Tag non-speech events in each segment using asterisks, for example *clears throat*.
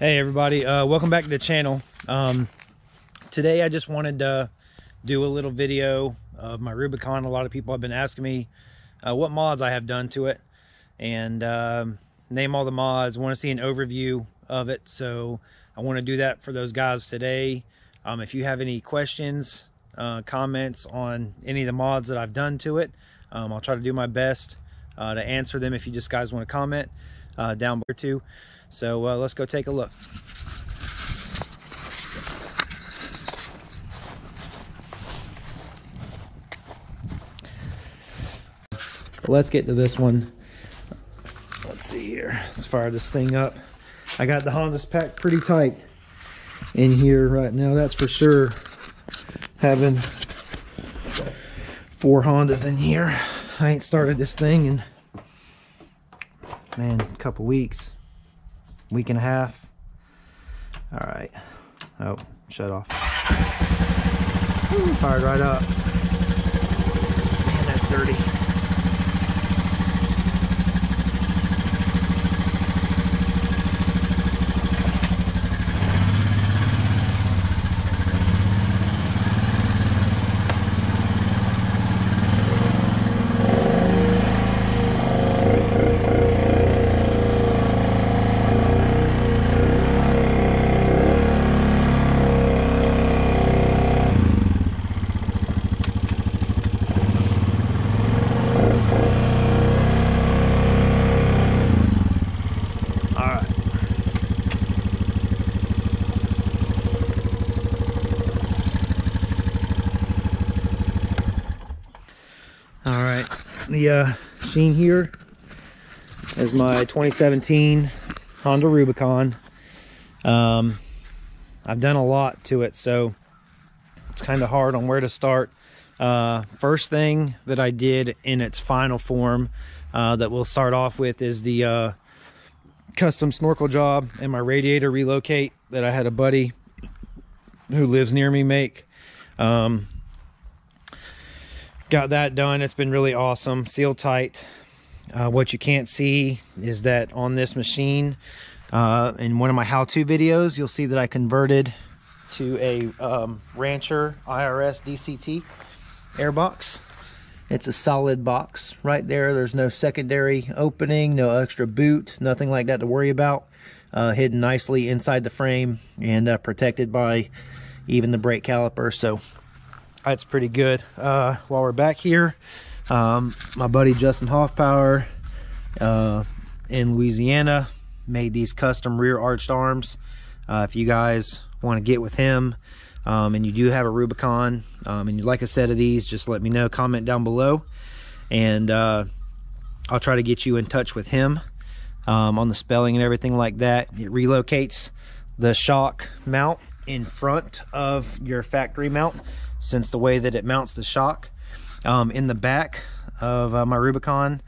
Hey everybody, uh, welcome back to the channel. Um, today I just wanted to do a little video of my Rubicon. A lot of people have been asking me uh, what mods I have done to it and um, name all the mods, want to see an overview of it. So I want to do that for those guys today. Um, if you have any questions, uh, comments on any of the mods that I've done to it, um, I'll try to do my best uh, to answer them if you just guys want to comment uh, down below too. So uh, let's go take a look. Let's get to this one. Let's see here. Let's fire this thing up. I got the Hondas packed pretty tight in here right now. That's for sure. Having four Hondas in here. I ain't started this thing in, man, a couple weeks. Week and a half. All right. Oh, shut off. Ooh, fired right up. Man, that's dirty. All right. All right. The uh, Sheen here is my 2017 Honda Rubicon. Um, I've done a lot to it, so it's kind of hard on where to start. Uh, first thing that I did in its final form uh, that we'll start off with is the uh, custom snorkel job and my radiator relocate that I had a buddy who lives near me make. Um, got that done. It's been really awesome. Seal tight. Uh, what you can't see is that on this machine, uh, in one of my how-to videos, you'll see that I converted to a um, Rancher IRS DCT airbox. It's a solid box right there. There's no secondary opening, no extra boot, nothing like that to worry about. Uh, hidden nicely inside the frame and uh, protected by even the brake caliper. So that's pretty good. Uh, while we're back here, um, my buddy Justin Hoffpauir uh, in Louisiana made these custom rear arched arms. Uh, if you guys want to get with him, um, and you do have a Rubicon um, and you'd like a set of these, just let me know. Comment down below, and uh, I'll try to get you in touch with him um, on the spelling and everything like that. It relocates the shock mount in front of your factory mount, since the way that it mounts the shock. Um, in the back of uh, my Rubicon,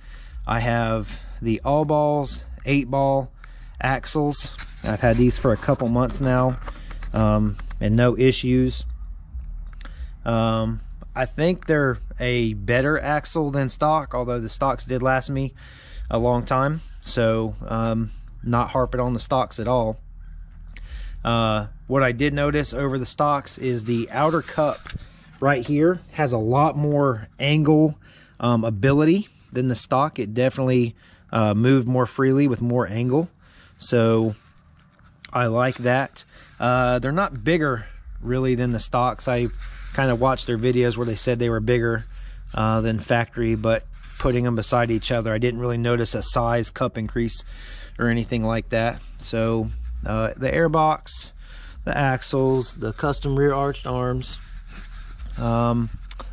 I have the all balls, eight ball axles. I've had these for a couple months now. Um, and no issues. Um, I think they're a better axle than stock, although the stocks did last me a long time. So, um, not harping on the stocks at all. Uh, what I did notice over the stocks is the outer cup right here has a lot more angle um, ability than the stock. It definitely uh, moved more freely with more angle. So I like that. Uh, they're not bigger really than the stocks. I kind of watched their videos where they said they were bigger uh, than factory, but putting them beside each other, I didn't really notice a size cup increase or anything like that. So uh, the airbox, the axles, the custom rear arched arms. Um,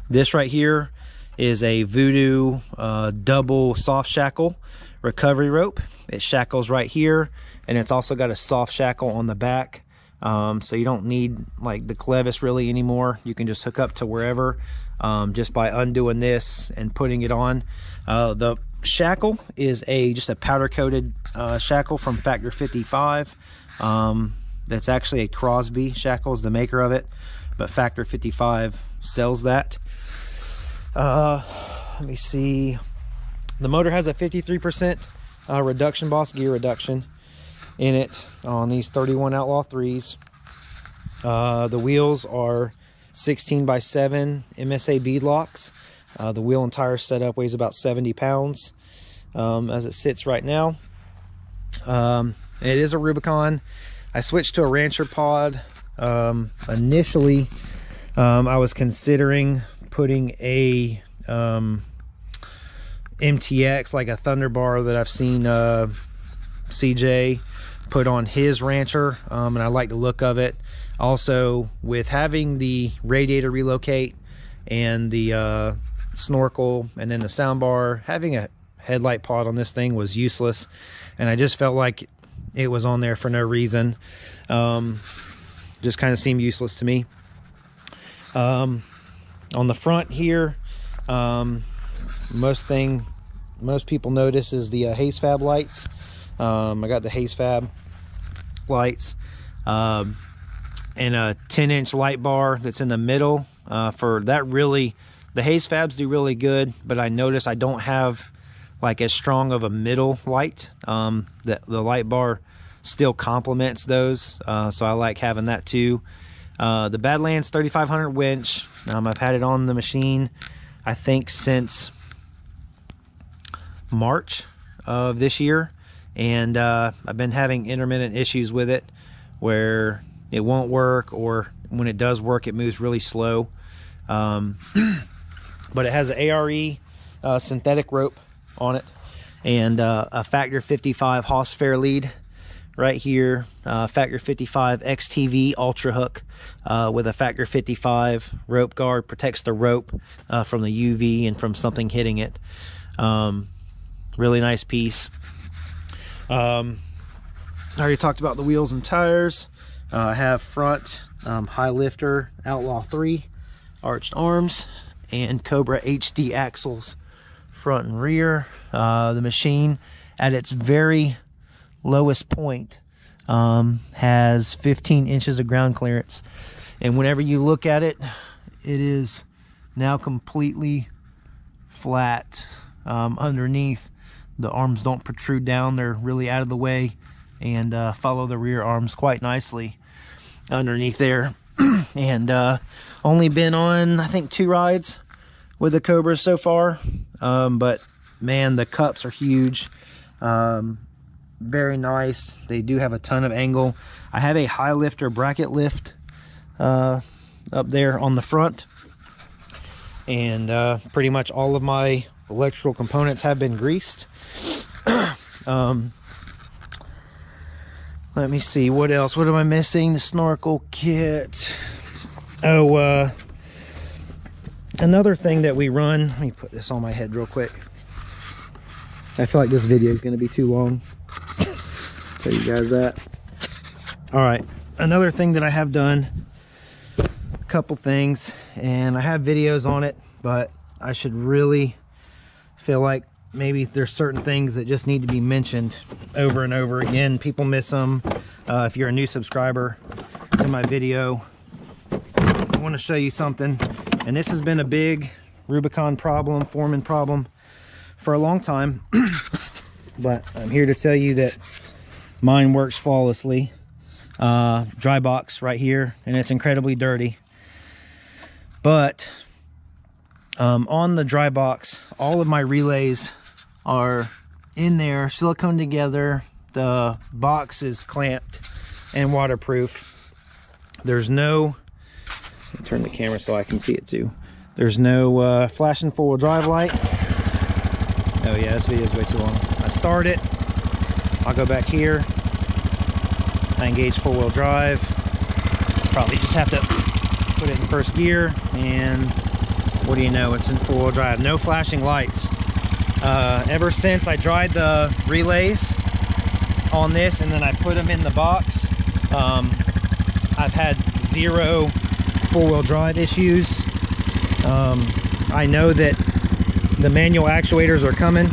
this right here is a Voodoo uh, double soft shackle recovery rope. It shackles right here, and it's also got a soft shackle on the back. Um, so you don't need like the clevis really anymore. You can just hook up to wherever um, just by undoing this and putting it on. Uh, the shackle is a just a powder coated uh, shackle from Factor 55. Um, that's actually a Crosby shackle is the maker of it, but Factor 55 sells that. Uh, let me see. The motor has a 53% uh, reduction boss gear reduction. In it on these 31 Outlaw 3s. Uh, the wheels are 16 by 7 MSA bead locks. Uh, the wheel and tire setup weighs about 70 pounds um, as it sits right now. Um, it is a Rubicon. I switched to a Rancher pod. Um, initially, um, I was considering putting a um, MTX, like a Thunderbar that I've seen uh, CJ put on his Rancher, um, and I like the look of it. Also, with having the radiator relocate and the uh, snorkel and then the soundbar, having a headlight pod on this thing was useless, and I just felt like it was on there for no reason. Um, just kind of seemed useless to me. Um, on the front here, um, most thing, most people notice is the uh, Haze Fab lights. Um, I got the Haze Fab lights um, and a 10 inch light bar that's in the middle uh, for that really the haze fabs do really good but i notice i don't have like as strong of a middle light. Um, the, the light bar still complements those uh, so i like having that too. Uh, the badlands 3500 winch um, i've had it on the machine i think since march of this year and uh, I've been having intermittent issues with it where it won't work or when it does work it moves really slow. Um, *clears throat* but it has an ARE uh, synthetic rope on it and uh, a factor 55 hawse fair lead right here uh, factor 55 XTV ultra hook uh, with a factor 55 rope guard protects the rope uh, from the UV and from something hitting it. Um, really nice piece um, I already talked about the wheels and tires. Uh, I have front um, High Lifter Outlaw 3 arched arms and Cobra HD axles front and rear. Uh, the machine at its very lowest point um, has 15 inches of ground clearance. And whenever you look at it, it is now completely flat um, underneath the arms don't protrude down they're really out of the way and uh, follow the rear arms quite nicely underneath there. *clears throat* And uh, only been on I think two rides with the Cobras so far. Um, but man the cups are huge. Um, very nice. They do have a ton of angle. I have a High Lifter bracket lift uh, up there on the front. And uh, pretty much all of my electrical components have been greased *coughs* um, let me see what else. What am I missing? The snorkel kit. Oh, uh, another thing that we run. Let me put this on my head real quick. I feel like this video is going to be too long. Tell you guys that. All right, another thing that I have done. A couple things, and I have videos on it, but I should really feel like maybe there's certain things that just need to be mentioned over and over again. People miss them. Uh, if you're a new subscriber to my video, I want to show you something. And this has been a big Rubicon problem, Foreman problem for a long time. *coughs* but I'm here to tell you that mine works flawlessly. Uh, dry box right here, and it's incredibly dirty. But um, on the dry box, all of my relays are in there, silicone together. The box is clamped and waterproof. There's no, turn the camera so I can see it too. There's no uh, flashing four-wheel drive light. Oh yeah, this video is way too long. I start it, I'll go back here. I engage four-wheel drive. Probably just have to put it in first gear and what do you know, it's in four-wheel drive. No flashing lights. Uh, ever since I dried the relays on this and then I put them in the box, um, I've had zero four-wheel drive issues. Um, I know that the manual actuators are coming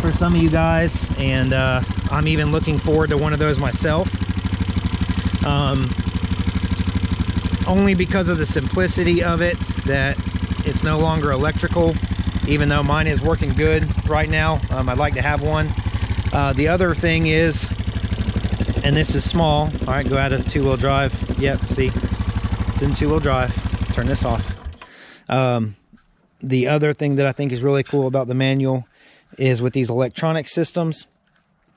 for some of you guys and uh, I'm even looking forward to one of those myself. Um, only because of the simplicity of it that it's no longer electrical, even though mine is working good right now. Um, I'd like to have one. Uh, the other thing is, and this is small. All right, go out of two-wheel drive. Yep, see, it's in two-wheel drive. Turn this off. Um, the other thing that I think is really cool about the manual is with these electronic systems,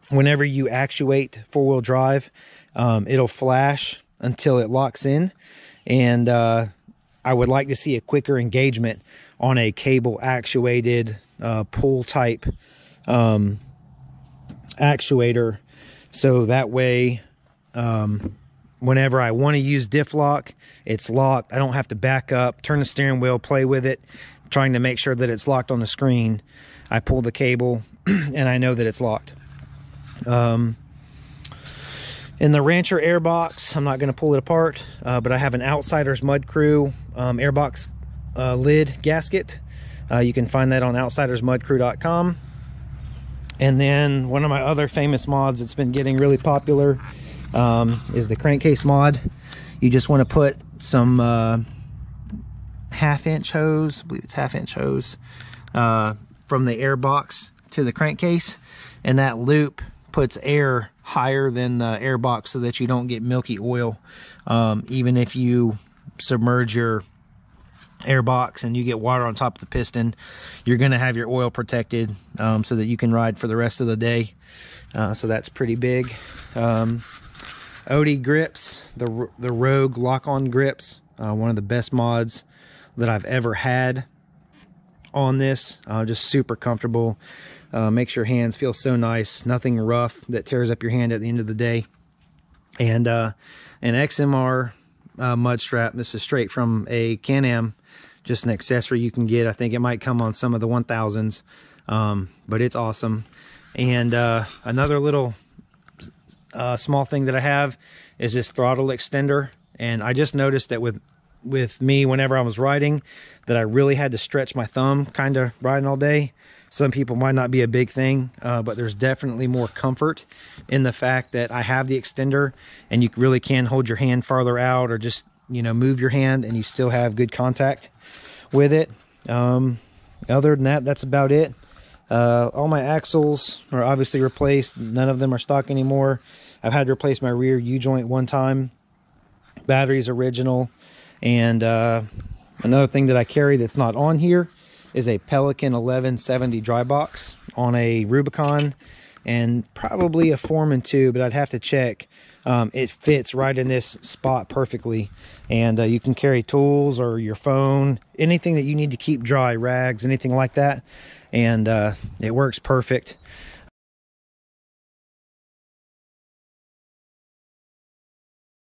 whenever you actuate four-wheel drive, um, it'll flash until it locks in. And uh, I would like to see a quicker engagement on a cable actuated uh, pull type um, actuator. So that way, um, whenever I want to use diff lock, it's locked. I don't have to back up, turn the steering wheel, play with it, trying to make sure that it's locked on the screen. I pull the cable *clears throat* and I know that it's locked. Um, in the Rancher airbox, I'm not going to pull it apart, uh, but I have an Outsiders Mud Crew um, airbox uh, lid gasket. Uh, you can find that on outsidersmudcrew.com. And then one of my other famous mods that's been getting really popular um, is the crankcase mod. You just want to put some uh, half inch hose, I believe it's half inch hose, uh, from the air box to the crankcase. And that loop puts air higher than the air box so that you don't get milky oil. Um, even if you submerge your air box and you get water on top of the piston, you're going to have your oil protected um, so that you can ride for the rest of the day. Uh, so that's pretty big. Um, grips, the, the Rogue lock-on grips, uh, one of the best mods that I've ever had on this. Uh, just super comfortable. Uh, makes your hands feel so nice. Nothing rough that tears up your hand at the end of the day. And uh, an XMR uh, mud strap. This is straight from a Can-Am just an accessory you can get. I think it might come on some of the 1000s, um, but it's awesome. And uh, another little uh, small thing that I have is this throttle extender. And I just noticed that with with me, whenever I was riding, that I really had to stretch my thumb kind of riding all day. Some people might not be a big thing, uh, but there's definitely more comfort in the fact that I have the extender and you really can hold your hand farther out or just, you know, move your hand and you still have good contact with it. Um, other than that, that's about it. Uh, all my axles are obviously replaced. None of them are stock anymore. I've had to replace my rear U-joint one time. Battery's original. And uh, another thing that I carry that's not on here is a Pelican 1170 dry box on a Rubicon and probably a Foreman too, but I'd have to check. Um, it fits right in this spot perfectly. And uh, you can carry tools or your phone, anything that you need to keep dry, rags, anything like that. And uh, it works perfect.